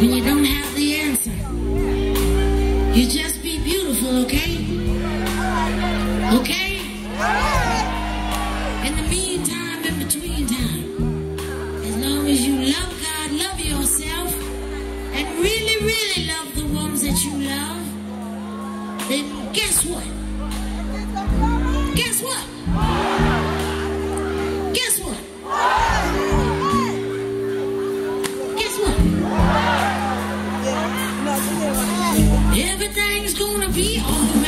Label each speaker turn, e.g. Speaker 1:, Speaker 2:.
Speaker 1: when you don't have the answer. You just be beautiful, okay? Okay? In the meantime, in between time, as long as you love God, love yourself, and really, really love the ones that you love, then guess what? Everything's gonna be alright.